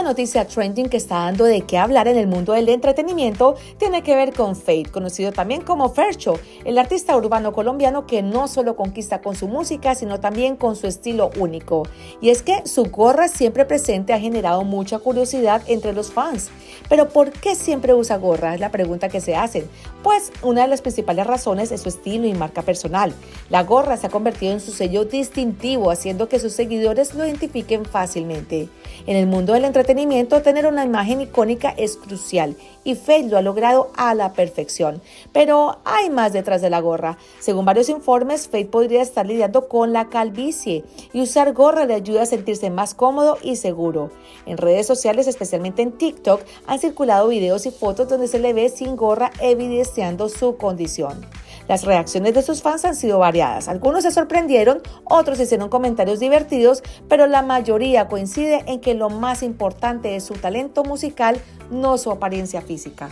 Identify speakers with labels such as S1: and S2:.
S1: Una noticia trending que está dando de qué hablar en el mundo del entretenimiento tiene que ver con Fate, conocido también como Fercho, el artista urbano colombiano que no solo conquista con su música, sino también con su estilo único. Y es que su gorra siempre presente ha generado mucha curiosidad entre los fans. Pero ¿por qué siempre usa gorra? Es la pregunta que se hacen. Pues una de las principales razones es su estilo y marca personal. La gorra se ha convertido en su sello distintivo, haciendo que sus seguidores lo identifiquen fácilmente. En el mundo del entretenimiento, tener una imagen icónica es crucial y Fate lo ha logrado a la perfección. Pero hay más detrás de la gorra. Según varios informes, Fate podría estar lidiando con la calvicie y usar gorra le ayuda a sentirse más cómodo y seguro. En redes sociales, especialmente en TikTok, han circulado videos y fotos donde se le ve sin gorra evidenciando su condición. Las reacciones de sus fans han sido variadas. Algunos se sorprendieron, otros hicieron comentarios divertidos, pero la mayoría coincide en que lo más importante es su talento musical, no su apariencia física.